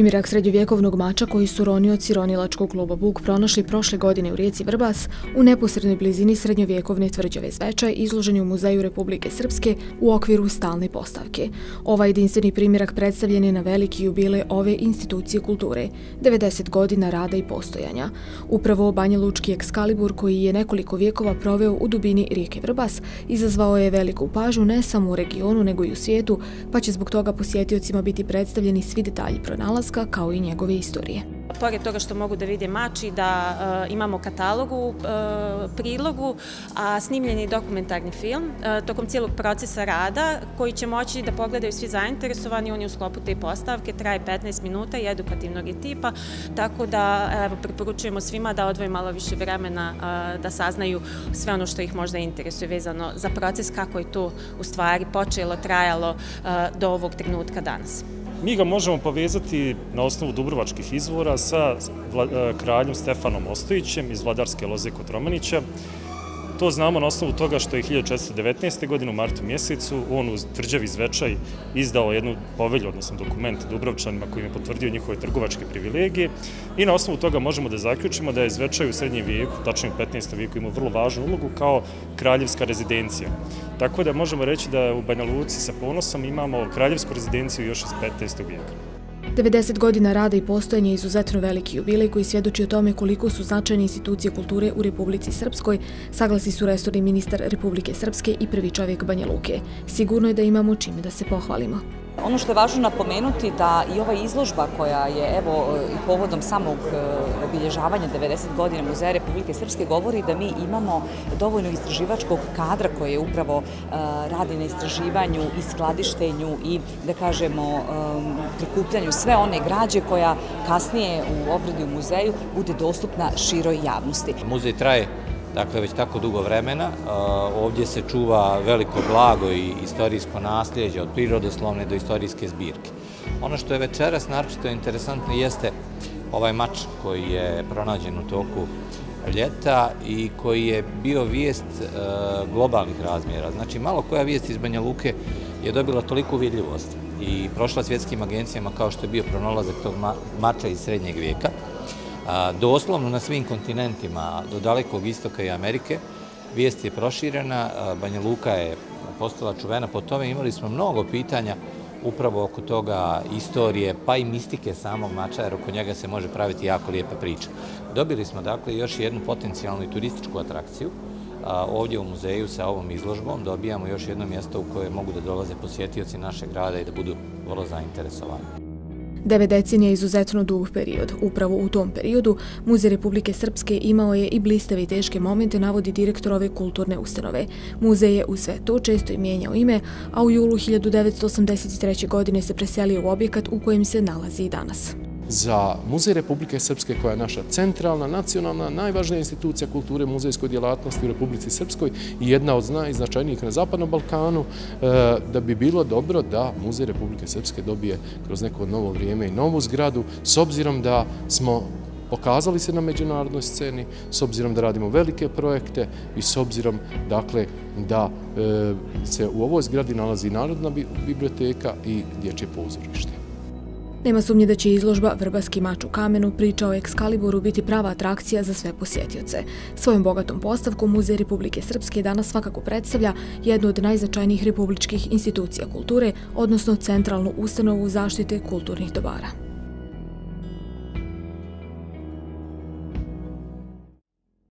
Primjerak srednjovjekovnog mača koji su ronioci ronilačkog kluba Buk pronašli prošle godine u rijeci Vrbas u neposrednoj blizini srednjovjekovne tvrđave Zvečaj izloženi u Muzeju Republike Srpske u okviru stalne postavke. Ovaj jedinstveni primjerak predstavljen je na veliki jubile ove institucije kulture, 90 godina rada i postojanja. Upravo Banja Lučki ekskalibur koji je nekoliko vjekova proveo u dubini rijeke Vrbas izazvao je veliku pažu ne samo u regionu nego i u svijetu, pa će zbog toga posjetiocima biti predstavljeni svi detalji pronalaza pronalaska kao i njegove istorije. Pored toga što mogu da vide mači, da e, imamo katalogu, e, prilogu, a snimljen je dokumentarni film e, tokom cijelog procesa rada koji će moći da pogledaju svi zainteresovani. On je u sklopu te postavke, traje 15 minuta i edukativnog je tipa, tako da evo, preporučujemo svima da odvoje malo više vremena e, da saznaju sve ono što ih možda interesuje vezano za proces kako je to u stvari počelo, trajalo e, do ovog trenutka danas. Mi ga možemo povezati na osnovu Dubrovačkih izvora sa eh, kraljem Stefanom Ostojićem iz Vladarske loze kod Romanića, To znamo na osnovu toga što je 1419. godine u martu mjesecu on u tvrđavi Zvečaj izdao jednu povelju, odnosno dokument Dubrovčanima kojim je potvrdio njihove trgovačke privilegije i na osnovu toga možemo da zaključimo da je Zvečaj u srednjem vijeku, tačnije u 15. vijeku, imao vrlo važnu ulogu kao kraljevska rezidencija. Tako da možemo reći da u Banja Luci sa ponosom imamo kraljevsku rezidenciju još iz 15. vijeka. 90 godina rada i postojanja je izuzetno veliki jubilej koji svjedoči o tome koliko su značajne institucije kulture u Republici Srpskoj, saglasi su restorni ministar Republike Srpske i prvi čovjek Banja Luke. Sigurno je da imamo čime da se pohvalimo. Ono što je važno napomenuti da i ova izložba koja je evo i povodom samog e, obilježavanja 90 godina Muzeja Republike Srpske govori da mi imamo dovoljno istraživačkog kadra koje upravo e, radi na istraživanju i skladištenju i da kažemo e, prikupljanju sve one građe koja kasnije u obradi u muzeju bude dostupna široj javnosti. Muzej traje dakle već tako dugo vremena. Ovdje se čuva veliko blago i istorijsko nasljeđe od prirodoslovne do istorijske zbirke. Ono što je večeras naročito interesantno jeste ovaj mač koji je pronađen u toku ljeta i koji je bio vijest e, globalnih razmjera. Znači, malo koja vijest iz Banja Luke je dobila toliko vidljivost i prošla svjetskim agencijama kao što je bio pronalazak tog mača iz srednjeg vijeka doslovno na svim kontinentima do dalekog istoka i Amerike. Vijest je proširena, Banja Luka je postala čuvena po tome. Imali smo mnogo pitanja upravo oko toga istorije, pa i mistike samog mača, jer oko njega se može praviti jako lijepa priča. Dobili smo dakle još jednu potencijalnu i turističku atrakciju. Ovdje u muzeju sa ovom izložbom dobijamo još jedno mjesto u koje mogu da dolaze posjetioci našeg grada i da budu vrlo zainteresovani. Devet decenija je izuzetno dug period. Upravo u tom periodu Muzej Republike Srpske imao je i blistave i teške momente, navodi direktor ove kulturne ustanove. Muzej je u sve to često i mijenjao ime, a u julu 1983. godine se preselio u objekat u kojem se nalazi i danas za Muzej Republike Srpske, koja je naša centralna, nacionalna, najvažnija institucija kulture muzejskoj djelatnosti u Republici Srpskoj i jedna od najznačajnijih na Zapadnom Balkanu, e, da bi bilo dobro da Muzej Republike Srpske dobije kroz neko novo vrijeme i novu zgradu, s obzirom da smo pokazali se na međunarodnoj sceni, s obzirom da radimo velike projekte i s obzirom dakle, da e, se u ovoj zgradi nalazi Narodna biblioteka i dječje pozorište. Nema sumnje da će izložba Vrbaski mač u kamenu priča o Ekskaliboru biti prava atrakcija za sve posjetioce. Svojom bogatom postavkom Muzej Republike Srpske danas svakako predstavlja jednu od najznačajnijih republičkih institucija kulture, odnosno centralnu ustanovu zaštite kulturnih dobara.